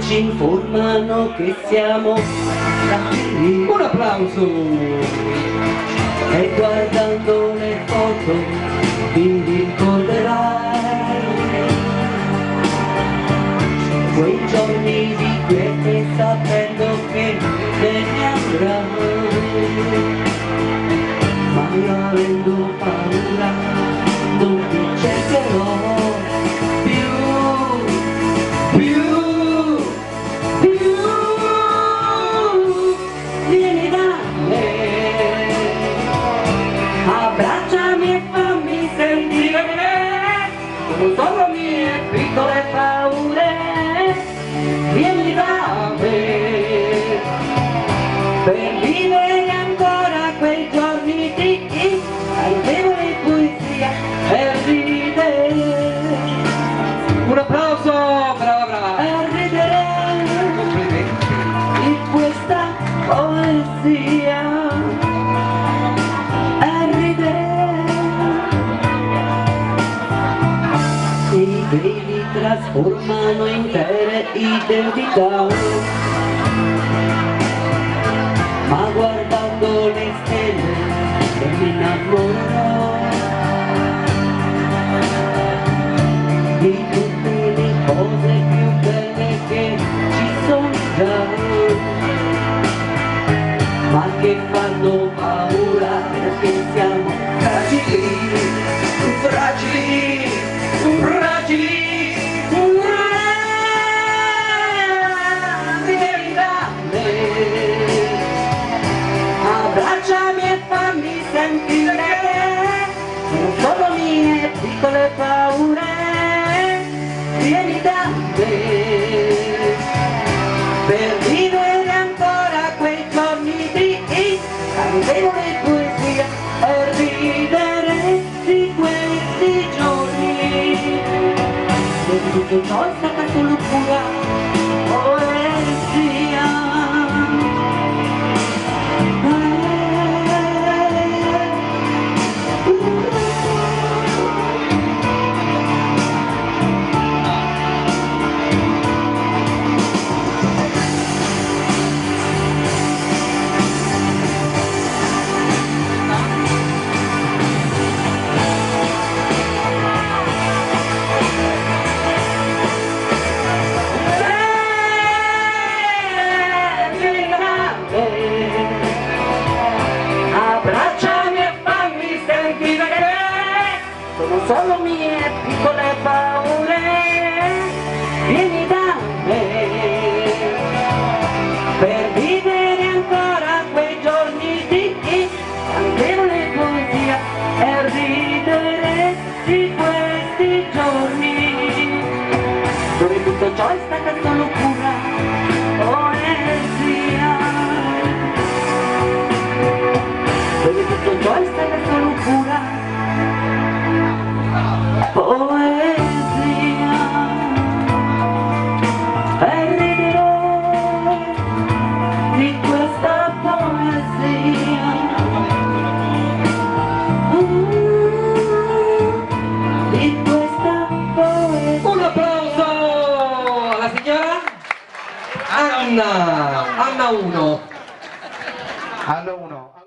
ci informano che siamo cattivi Un applauso! e guardando le foto ti ricorderai quei giorni di quiete sapendo che te ne avrai ma avendo paura sono mie piccole paure vieni da me per vivere ancora quei giorni di salvevole poesia e ridere Un applauso! Brava, brava! e ridere Complimenti! di questa poesia trasformano intere identità. Ma guardando le stelle io mi innamorerò di tutte le cose più belle che ci sono già. Ma che fanno paura perché siamo abbracciami e fammi sentire. Sono solo mie piccole paure vieni da me. Per vivere ancora quei giorni di candevole poesia e ridere di questi giorni. E tutto ciò è stata solo pura Anna! Anna 1! Anno 1.